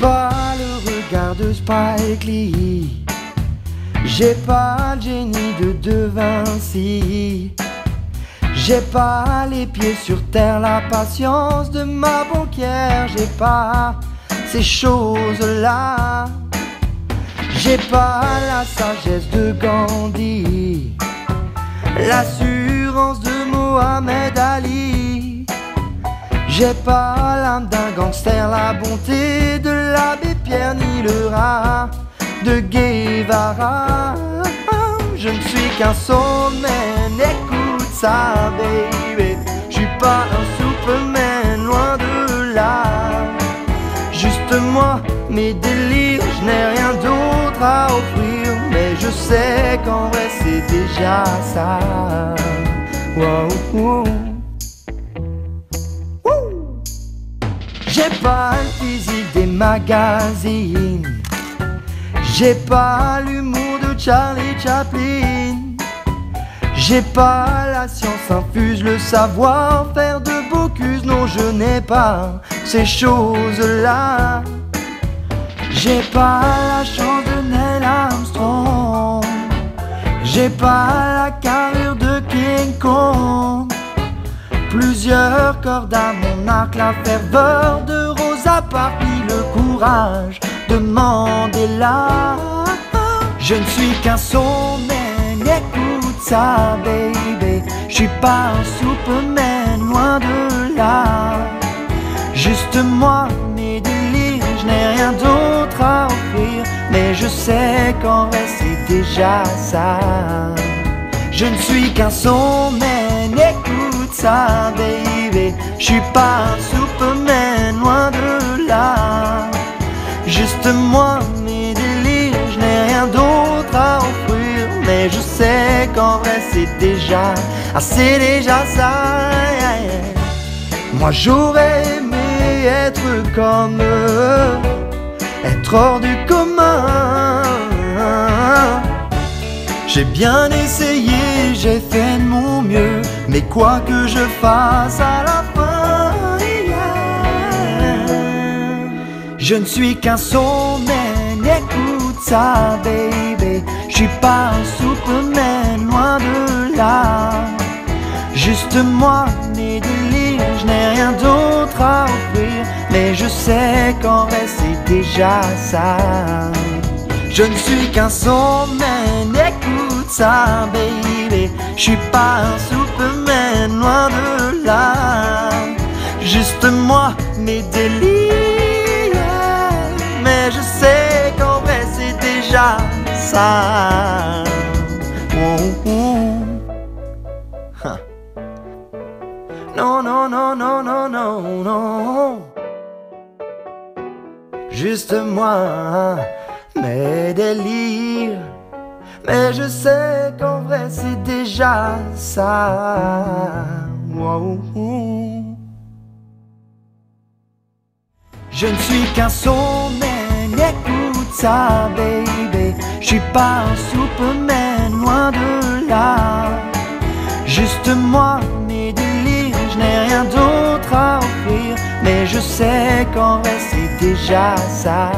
pas le regard de Spike Lee. J'ai pas le génie de De Vinci. J'ai pas les pieds sur terre, la patience de ma banquière. J'ai pas ces choses-là. J'ai pas la sagesse de Gandhi, l'assurance de Mohamed Ali. J'ai pas l'âme d'un gangster, la bonté de l'abbé Pierre, ni le rat de Guevara. Je ne suis qu'un sommet, écoute ça, baby. Je suis pas un Superman, loin de là. Juste moi, mes délires, je n'ai rien d'autre à offrir. Mais je sais qu'en vrai, c'est déjà ça. Wow. J'ai pas le physique des magazines. J'ai pas l'humour de Charlie Chaplin. J'ai pas la science infuse, le savoir-faire de Bocuse. Non, je n'ai pas ces choses-là. J'ai pas la chance de Neil Armstrong. J'ai pas la carrure de King Kong. Plusieurs cordes à mon arc, la ferveur de Rosa puis le courage de Mandela. Je ne suis qu'un sommet, écoute ça, baby. Je suis pas un Superman, loin de là. Juste moi, mes délires, je n'ai rien d'autre à offrir. Mais je sais qu'en vrai, c'est déjà ça. Je ne suis qu'un sommet, écoute ça, baby. Je suis pas un Superman, loin de là. Juste moi, mes délires, je n'ai rien d'autre à offrir. Mais je sais qu'en vrai, c'est déjà, c'est déjà ça. Moi, j'aurais aimé être comme eux, être hors du commun. J'ai bien essayé, j'ai fait de mon mieux, mais quoi que je fasse à la fin, je ne suis qu'un sommet, écoute ça, baby. Je suis pas un Superman, loin de là. Juste moi, mes délires, je n'ai rien d'autre à offrir, mais je sais qu'en vrai c'est déjà ça. Je ne suis qu'un sommet, écoute ça, baby. Je suis pas un Superman, de là. Juste moi, mes délires. Mais je sais qu'en vrai, c'est déjà ça. Oh, oh. Huh. Non, non, non, non, non, non, non. Juste moi, mes délires. Mais je sais qu'en vrai c'est déjà ça. Wow. Je ne suis qu'un sommet, écoute ça, baby. Je suis pas un Superman, loin de là. Juste moi, mes délires, je n'ai rien d'autre à offrir. Mais je sais qu'en vrai c'est déjà ça.